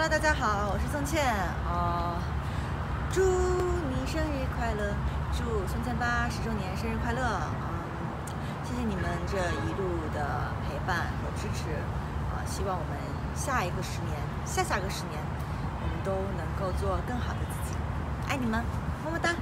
Hello，大家好，我是宋茜。啊、祝你生日快乐，祝宋茜八十周年生日快乐。啊、谢谢你们这一路的陪伴和支持。啊、希望我们下一个十年、下下个十年，我们都能够做更好的自己，爱你们，么么哒。